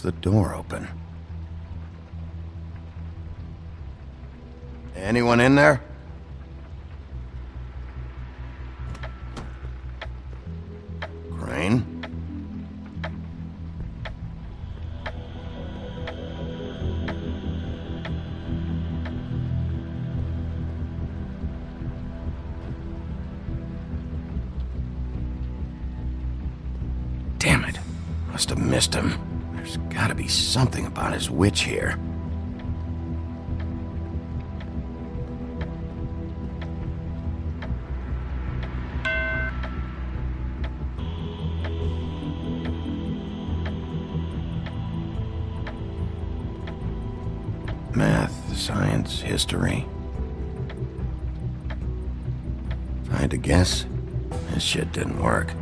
The door open? Anyone in there? Crane? Damn it. Must have missed him. There's gotta be something about his witch here. Math, science, history. I had to guess, this shit didn't work.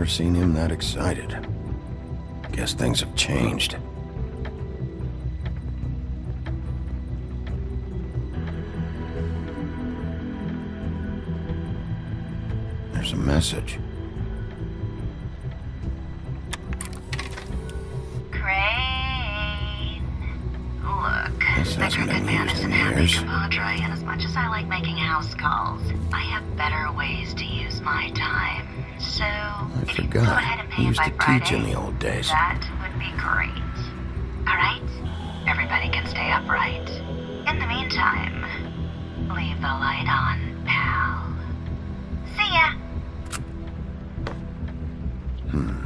Never seen him that excited. Guess things have changed. There's a message. Crane. Look, This been Crooked Man isn't happy, compadre, and as much as I like making house calls, I have better ways to use my time. So, I you forgot. ahead and He pay it used by to Friday, teach in the old days. that would be great. Alright? Everybody can stay upright. In the meantime, leave the light on, pal. See ya! Hmm.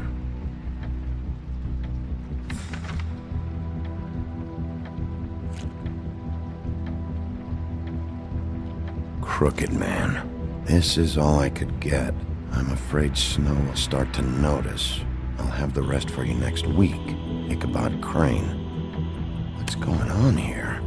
Crooked man. This is all I could get. I'm afraid Snow will start to notice. I'll have the rest for you next week. Ichabod Crane. What's going on here?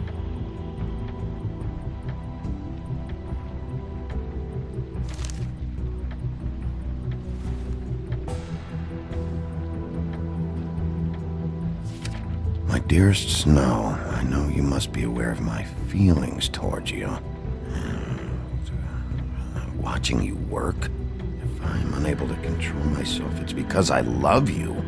My dearest Snow, I know you must be aware of my feelings towards you. Hmm. Watching you work, unable to control myself, it's because I love you.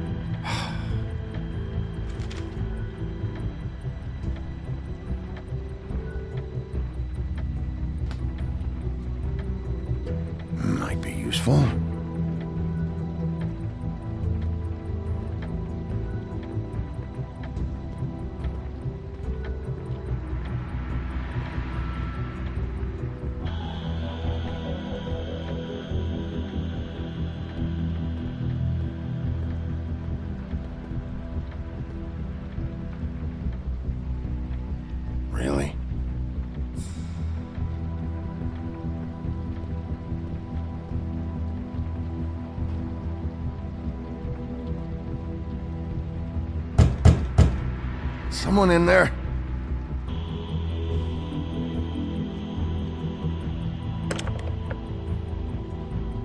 Someone in there?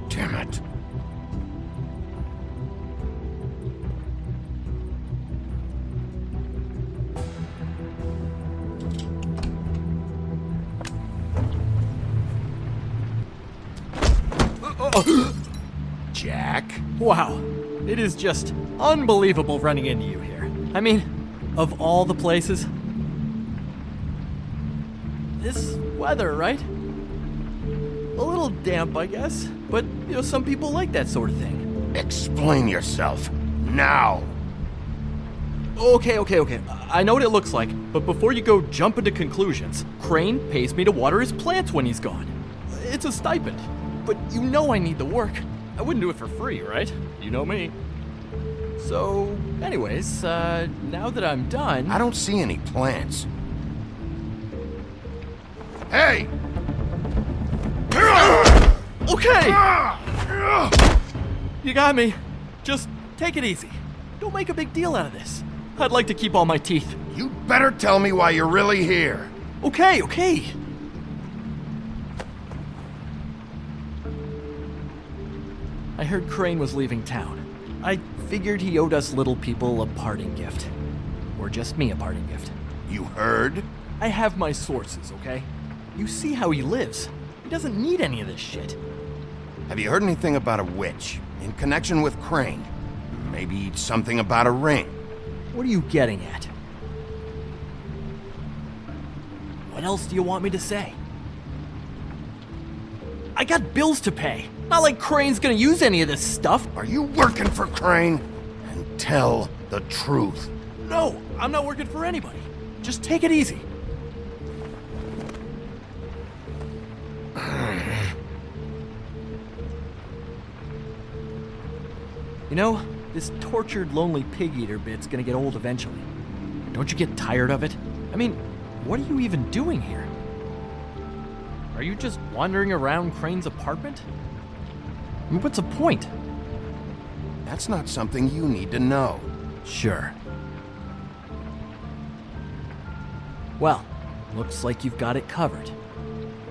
Damn it. Jack? Wow, it is just unbelievable running into you here. I mean, of all the places. This weather, right? A little damp, I guess, but you know, some people like that sort of thing. Explain yourself. Now. Okay, okay, okay. I know what it looks like, but before you go jumping to conclusions, Crane pays me to water his plants when he's gone. It's a stipend, but you know I need the work. I wouldn't do it for free, right? You know me. So, anyways, uh, now that I'm done. I don't see any plants. Hey! Okay! You got me. Just take it easy. Don't make a big deal out of this. I'd like to keep all my teeth. You better tell me why you're really here. Okay, okay. I heard Crane was leaving town. I figured he owed us little people a parting gift. Or just me a parting gift. You heard? I have my sources, okay? You see how he lives. He doesn't need any of this shit. Have you heard anything about a witch? In connection with Crane. Maybe something about a ring. What are you getting at? What else do you want me to say? I got bills to pay. Not like Crane's gonna use any of this stuff. Are you working for Crane? And tell the truth. No, I'm not working for anybody. Just take it easy. You know, this tortured, lonely pig eater bit's gonna get old eventually. Don't you get tired of it? I mean, what are you even doing here? Are you just wandering around Crane's apartment? Mean, what's the point? That's not something you need to know. Sure. Well, looks like you've got it covered.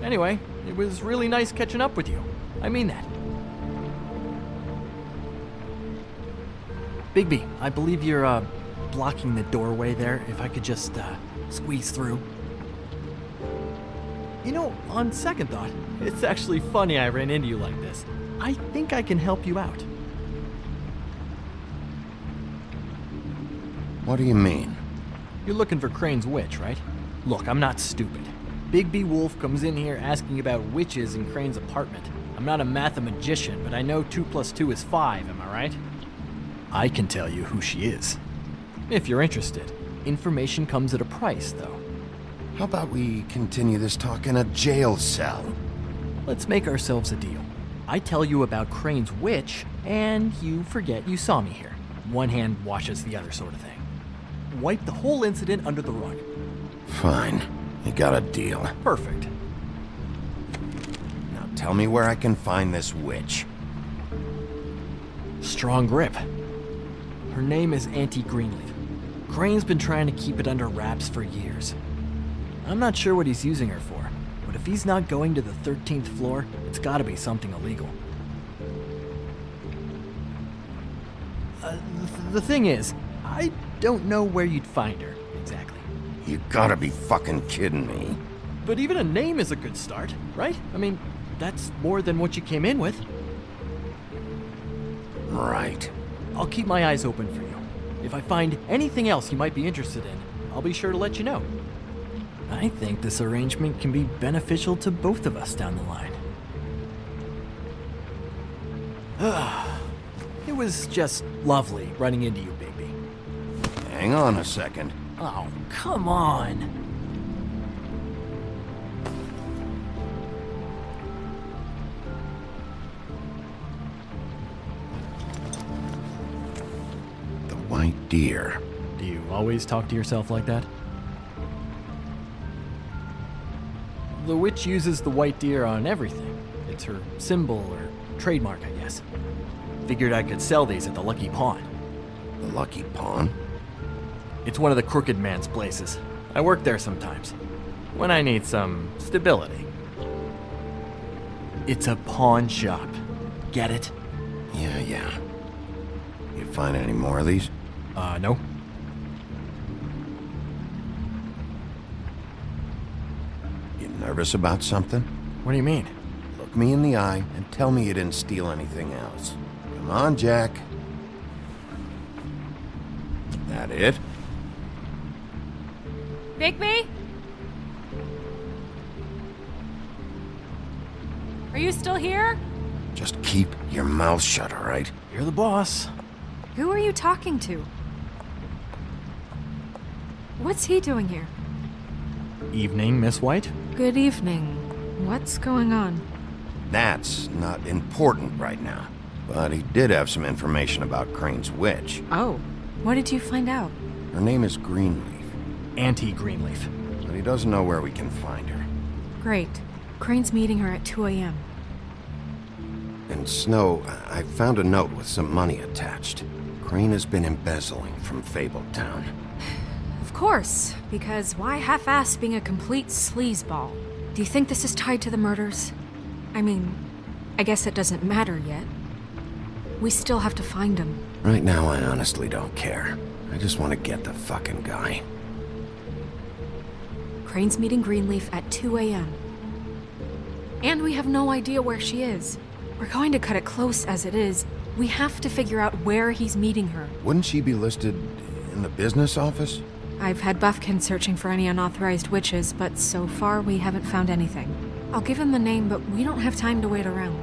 Anyway, it was really nice catching up with you. I mean that. Bigby, I believe you're, uh, blocking the doorway there. If I could just, uh, squeeze through. You know, on second thought, it's actually funny I ran into you like this. I think I can help you out. What do you mean? You're looking for Crane's witch, right? Look, I'm not stupid. Bigby Wolf comes in here asking about witches in Crane's apartment. I'm not a mathemagician, but I know 2 plus 2 is 5, am I right? I can tell you who she is. If you're interested. Information comes at a price, though. How about we continue this talk in a jail cell? Let's make ourselves a deal. I tell you about Crane's witch, and you forget you saw me here. One hand washes the other, sort of thing. Wipe the whole incident under the rug. Fine. You got a deal. Perfect. Now tell me where I can find this witch. Strong grip. Her name is Auntie Greenleaf. Crane's been trying to keep it under wraps for years. I'm not sure what he's using her for, but if he's not going to the 13th floor, it's gotta be something illegal. Uh, th- the thing is, I don't know where you'd find her, exactly. You gotta be fucking kidding me. But even a name is a good start, right? I mean, that's more than what you came in with. Right. I'll keep my eyes open for you. If I find anything else you might be interested in, I'll be sure to let you know. I think this arrangement can be beneficial to both of us down the line. it was just lovely running into you, baby. Hang on a second. Oh, come on. The white deer. Do you always talk to yourself like that? The witch uses the white deer on everything. It's her symbol or trademark, I guess. Figured I could sell these at the Lucky Pawn. The lucky pawn. It's one of the crooked man's places. I work there sometimes. When I need some stability. It's a pawn shop. Get it? Yeah, yeah. You find any more of these? Uh, no. Nervous about something? What do you mean? Look me in the eye and tell me you didn't steal anything else. Come on, Jack. That it? Bigby? Are you still here? Just keep your mouth shut, all right? You're the boss. Who are you talking to? What's he doing here? Evening, Miss White. Good evening. What's going on? That's not important right now. But he did have some information about Crane's witch. Oh, what did you find out? Her name is Greenleaf, Auntie Greenleaf. but he doesn't know where we can find her. Great. Crane's meeting her at 2 a.m. And Snow, I I found a note with some money attached. Crane has been embezzling from Fabletown. Of course, because why half-ass being a complete sleazeball? Do you think this is tied to the murders? I mean, I guess it doesn't matter yet. We still have to find him. Right now, I honestly don't care. I just want to get the fucking guy. Crane's meeting Greenleaf at 2 a.m. And we have no idea where she is. We're going to cut it close as it is. We have to figure out where he's meeting her. Wouldn't she be listed in the business office? I've had Bufkin searching for any unauthorized witches, but so far we haven't found anything. I'll give him the name, but we don't have time to wait around.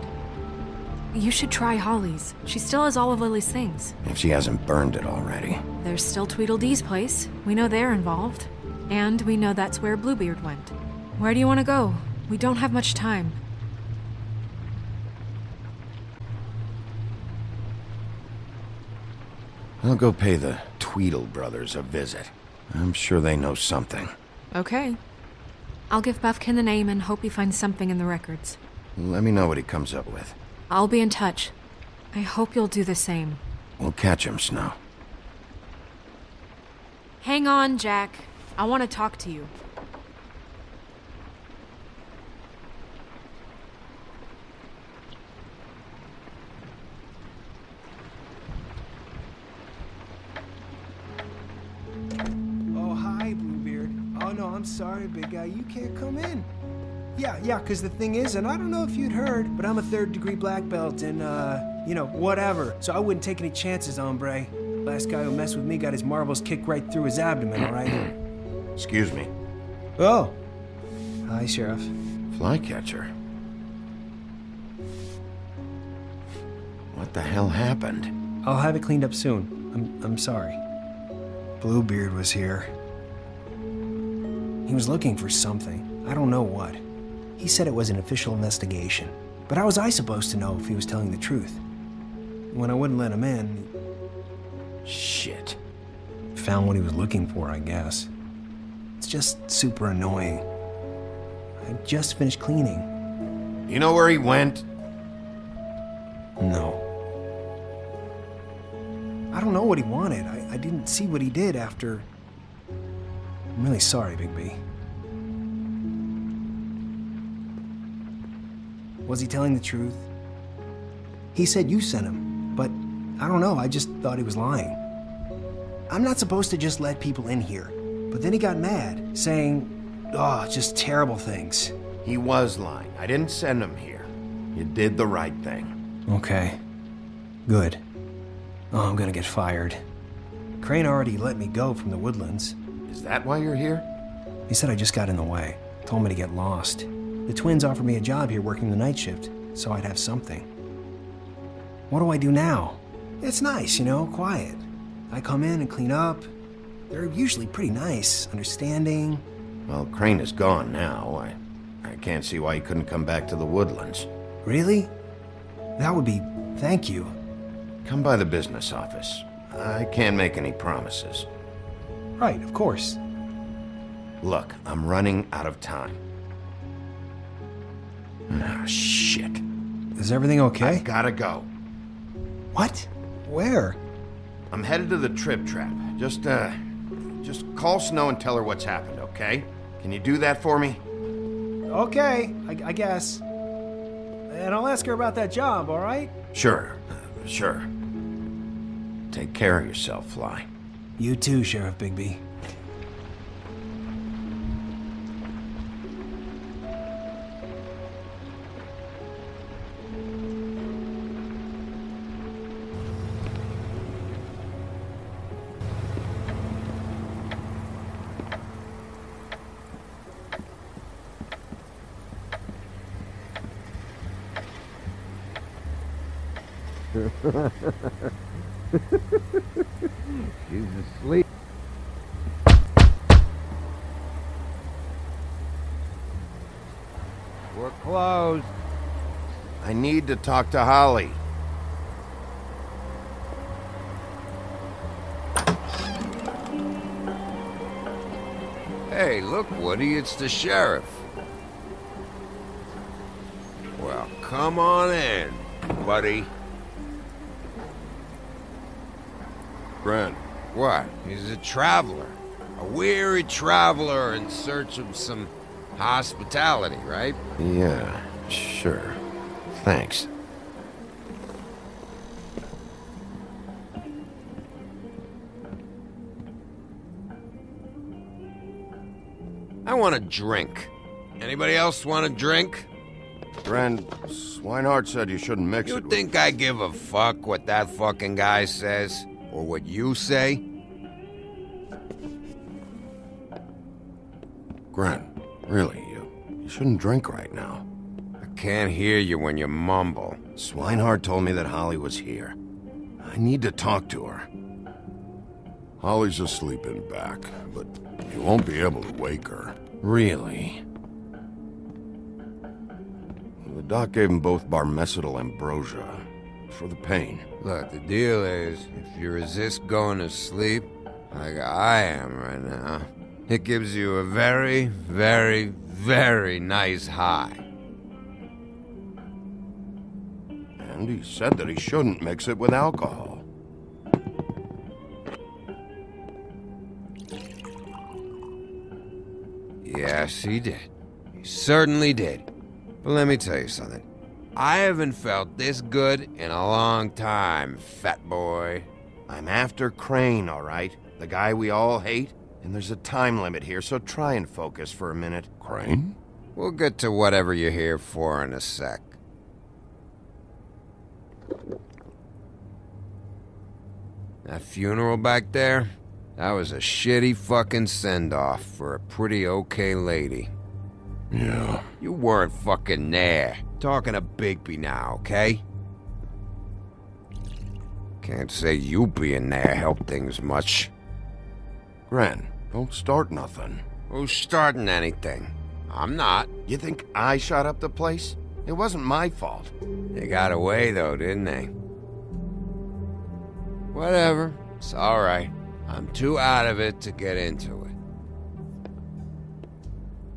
You should try Holly's. She still has all of Lily's things. If she hasn't burned it already. There's still Tweedledee's place. We know they're involved. And we know that's where Bluebeard went. Where do you want to go? We don't have much time. I'll go pay the Tweedle brothers a visit. I'm sure they know something. Okay. I'll give Bufkin the name and hope he finds something in the records. Let me know what he comes up with. I'll be in touch. I hope you'll do the same. We'll catch him, Snow. Hang on, Jack. I want to talk to you. You can't come in. Yeah, yeah, because the thing is, and I don't know if you'd heard, but I'm a third degree black belt and, uh, you know, whatever. So I wouldn't take any chances, hombre. Last guy who messed with me got his marbles kicked right through his abdomen, all right? Excuse me. oh. Hi, Sheriff. Flycatcher. What the hell happened? I'll have it cleaned up soon. I'm, I'm sorry. Bluebeard was here. He was looking for something. I don't know what. He said it was an official investigation. But how was I supposed to know if he was telling the truth? When I wouldn't let him in, Shit. found what he was looking for, I guess. It's just super annoying. I just finished cleaning. You know where he went? No. I don't know what he wanted. I, I didn't see what he did after. I'm really sorry, Big B. Was he telling the truth? He said you sent him, but I don't know. I just thought he was lying. I'm not supposed to just let people in here. But then he got mad, saying, oh, just terrible things. He was lying. I didn't send him here. You did the right thing. Okay. Good. Oh, I'm gonna get fired. Crane already let me go from the woodlands. Is that why you're here? He said I just got in the way. Told me to get lost. The twins offered me a job here working the night shift, so I'd have something. What do I do now? It's nice, you know, quiet. I come in and clean up. They're usually pretty nice, understanding. Well, Crane is gone now. I, I can't see why he couldn't come back to the woodlands. Really? That would be. Thank you. Come by the business office. I can't make any promises. Right, of course. Look, I'm running out of time. Ah, shit. Is everything okay? I gotta go. What? Where? I'm headed to the trip trap. Just, uh, just call Snow and tell her what's happened, okay? Can you do that for me? Okay, I, I guess. And I'll ask her about that job, all right? Sure, sure. Take care of yourself, Fly. You too, Sheriff Bigby. She's asleep. We're closed. I need to talk to Holly. Hey, look, Woody, it's the sheriff. Well, come on in, buddy. Brent, What? He's a traveler. A weary traveler in search of some hospitality, right? yeah, sure. Thanks. I want a drink. Anybody else want a drink? Gren, Swineheart said you shouldn't mix You it with- think I give a fuck what that fucking guy says? Or what you say? Gren, really, you, you shouldn't drink right now. I can't hear you when you mumble. Swineheart told me that Holly was here. I need to talk to her. Holly's asleep in back, but you won't be able to wake her. Really? The doc gave him both barmecidal ambrosia for the pain. Look, the deal is, if you resist going to sleep, like I am right now, it gives you a very, very, very nice high. And he said that he shouldn't mix it with alcohol. Yes, he did. He certainly did. But let me tell you something. I haven't felt this good in a long time, fat boy. I'm after Crane, all right? The guy we all hate? And there's a time limit here, so try and focus for a minute. Crane? We'll get to whatever you're here for in a sec. That funeral back there? That was a shitty fucking send off for a pretty okay lady. Yeah. You weren't fucking there. Talking to Bigby now, okay? Can't say you being there helped things much. Gren, don't start nothing. Who's starting anything? I'm not. You think I shot up the place? It wasn't my fault. They got away though, didn't they? Whatever. It's alright. I'm too out of it to get into it.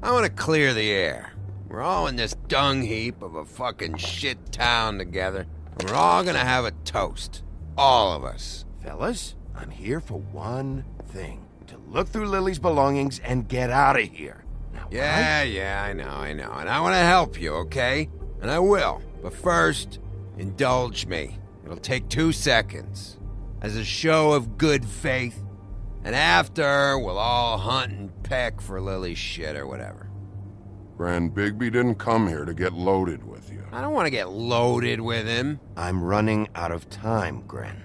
I want to clear the air. We're all in this dung heap of a fucking shit town together. We're all gonna have a toast. All of us. Fellas, I'm here for one thing. To look through Lily's belongings and get out of here. Now, Yeah, yeah, I know, I know. And I want to help you, okay? And I will. But first, indulge me. It'll take two seconds. As a show of good faith. And after, we'll all hunt and peck for Lily's shit or whatever. Grand Bigby didn't come here to get loaded with you. I don't want to get loaded with him. I'm running out of time, Gren.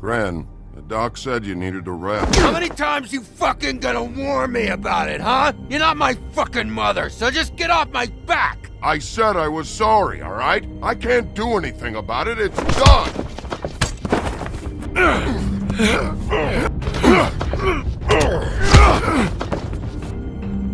Gran, the doc said you needed to rest. How many times you fucking gonna warn me about it, huh? You're not my fucking mother, so just get off my back! I said I was sorry, all right? I can't do anything about it. It's done.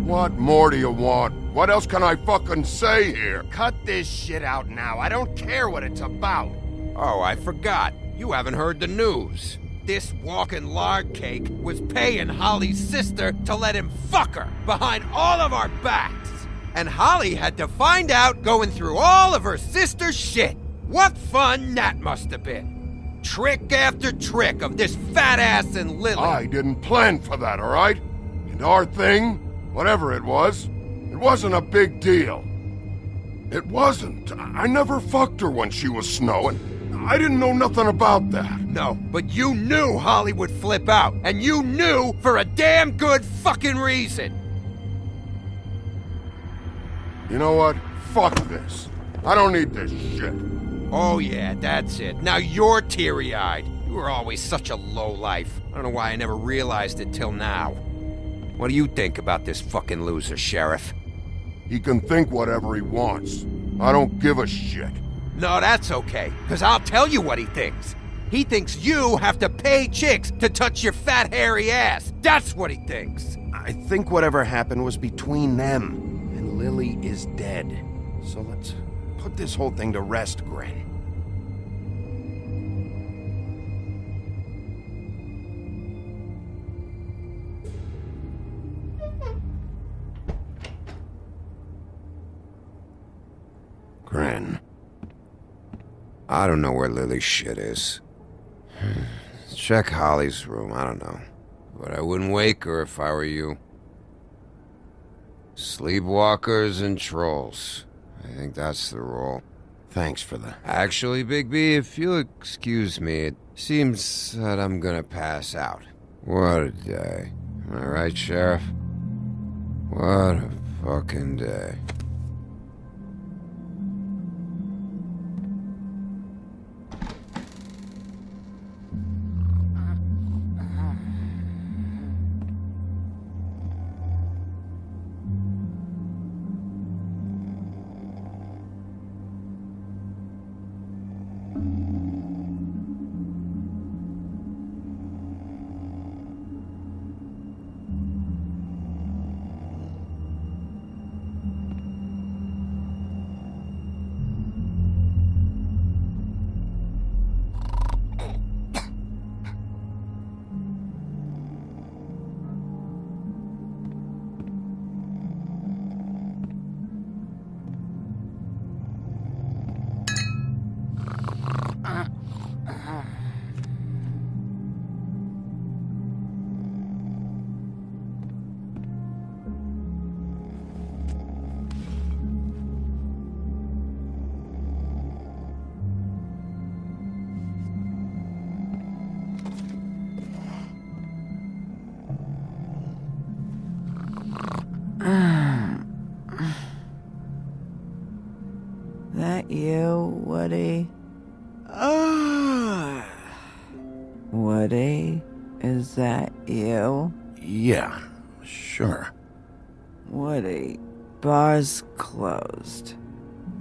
What more do you want? What else can I fucking say here? Cut this shit out now. I don't care what it's about. Oh, I forgot. You haven't heard the news. This walking lard cake was paying Holly's sister to let him fuck her behind all of our backs. And Holly had to find out going through all of her sister's shit. What fun that must have been. Trick after trick of this fat ass and Lily. I didn't plan for that, all right? And our thing, whatever it was, it wasn't a big deal. It wasn't. I I never fucked her when she was snowing. I didn't know nothing about that. No, but you knew Holly would flip out, and you knew for a damn good fucking reason. You know what? Fuck this. I don't need this shit. Oh, yeah, that's it. Now you're teary eyed. You were always such a lowlife. I don't know why I never realized it till now. What do you think about this fucking loser, Sheriff? He can think whatever he wants. I don't give a shit. No, that's okay, because I'll tell you what he thinks. He thinks you have to pay chicks to touch your fat, hairy ass. That's what he thinks. I think whatever happened was between them, and Lily is dead. So let's put this whole thing to rest, Gren. I don't know where Lily's shit is. Hmm. Check Holly's room, I don't know. But I wouldn't wake her if I were you. Sleepwalkers and trolls. I think that's the rule. Thanks for the. Actually, Big B, if you'll excuse me, it Seems that I'm gonna pass out. What a day. Am I right, Sheriff? What a fucking day. Woody? Ah. Woody? Is that you? Yeah, sure. Woody, bar's closed.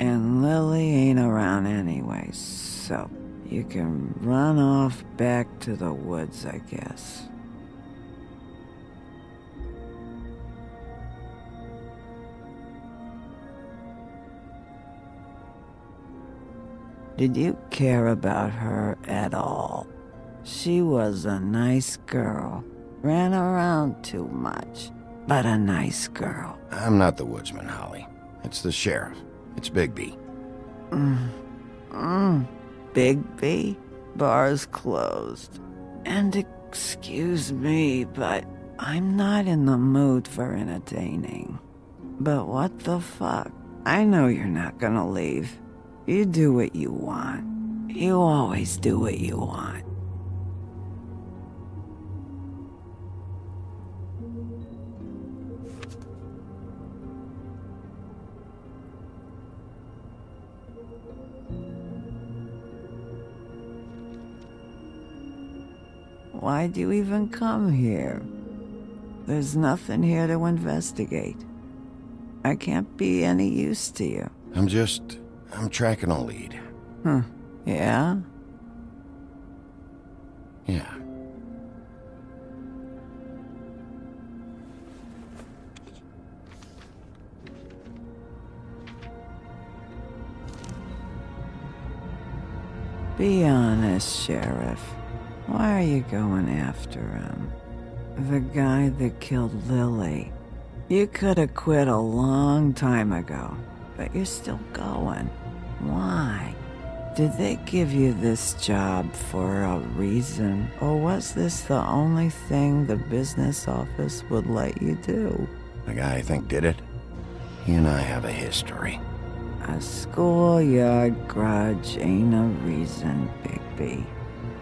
And Lily ain't around anyway, so you can run off back to the woods, I guess. Did you care about her at all? She was a nice girl. Ran around too much, but a nice girl. I'm not the woodsman, Holly. It's the sheriff. It's Bigby. Mm. Bigby? Bar's closed. And excuse me, but I'm not in the mood for entertaining. But what the fuck? I know you're not gonna leave. You do what you want. You always do what you want. Why'd you even come here? There's nothing here to investigate. I can't be any use to you. I'm just. I'm tracking a lead. Huh. Yeah? Yeah. Be honest, Sheriff. Why are you going after him? The guy that killed Lily. You could have quit a long time ago, but you're still going. Why? Did they give you this job for a reason, or was this the only thing the business office would let you do? The guy I think did it. He and I have a history. A schoolyard grudge ain't a reason, Bigby.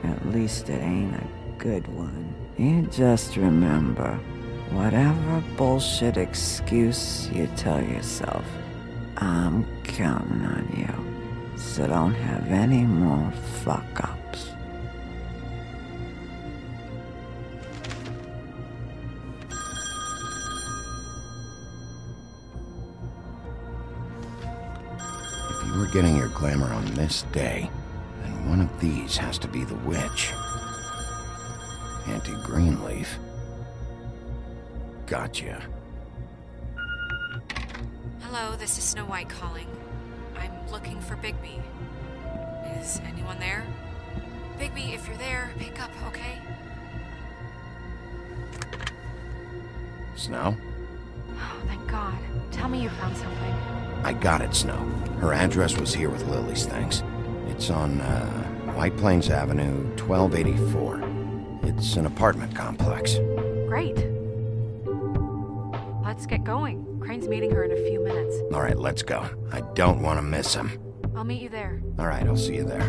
At least it ain't a good one. You just remember, whatever bullshit excuse you tell yourself, I'm counting on you. So don't have any more fuck ups. If you were getting your glamour on this day, then one of these has to be the witch. Auntie Greenleaf. Gotcha. Hello, this is Snow White calling. I'm looking for Bigby. Is anyone there? Bigby, if you're there, pick up, okay? Snow? Oh, thank God. Tell me you found something. I got it, Snow. Her address was here with Lily's things. It's on, uh, White Plains Avenue, 1284. It's an apartment complex. Great. Let's get going. Crane's meeting her in a few minutes. All right, let's go. I don't want to miss him. I'll meet you there. All right, I'll see you there.